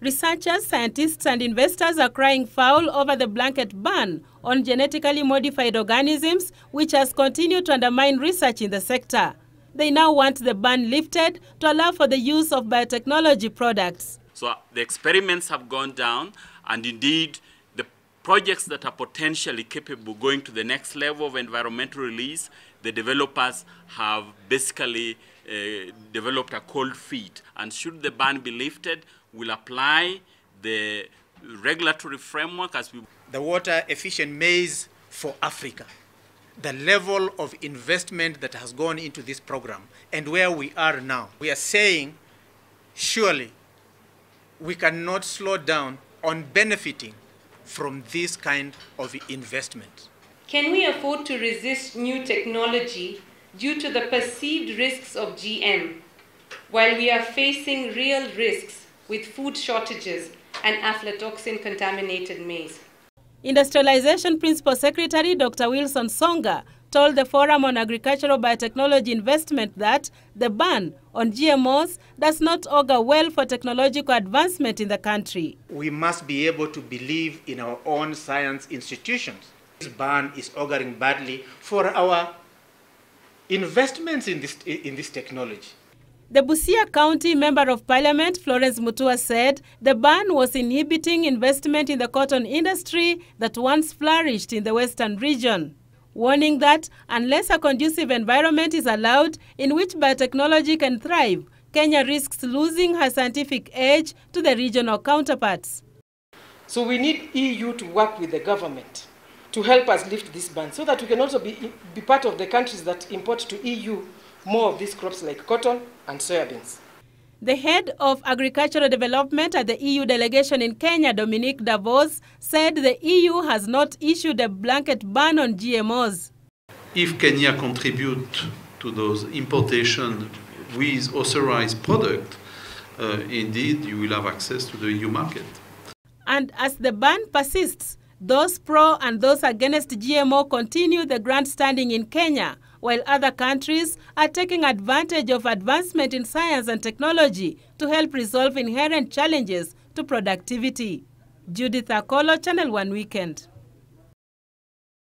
Researchers, scientists, and investors are crying foul over the blanket ban on genetically modified organisms, which has continued to undermine research in the sector. They now want the ban lifted to allow for the use of biotechnology products. So the experiments have gone down, and indeed, projects that are potentially capable going to the next level of environmental release, the developers have basically uh, developed a cold feet. And should the ban be lifted, we'll apply the regulatory framework as we. The water efficient maize for Africa. The level of investment that has gone into this program and where we are now. We are saying, surely, we cannot slow down on benefiting from this kind of investment. Can we afford to resist new technology due to the perceived risks of GM while we are facing real risks with food shortages and aflatoxin contaminated maize? Industrialization Principal Secretary Dr. Wilson Songa told the Forum on Agricultural Biotechnology Investment that the ban on GMOs does not augur well for technological advancement in the country. We must be able to believe in our own science institutions. This ban is auguring badly for our investments in this, in this technology. The Busia County Member of Parliament, Florence Mutua, said the ban was inhibiting investment in the cotton industry that once flourished in the western region, warning that unless a conducive environment is allowed in which biotechnology can thrive, Kenya risks losing her scientific edge to the regional counterparts. So we need EU to work with the government to help us lift this ban so that we can also be, be part of the countries that import to EU more of these crops like cotton and soybeans. The head of agricultural development at the EU delegation in Kenya, Dominique Davos, said the EU has not issued a blanket ban on GMOs. If Kenya contributes to those importation with authorized product, uh, indeed you will have access to the EU market. And as the ban persists, those pro and those against GMO continue the grandstanding in Kenya, while other countries are taking advantage of advancement in science and technology to help resolve inherent challenges to productivity. Judith Akolo, Channel One Weekend.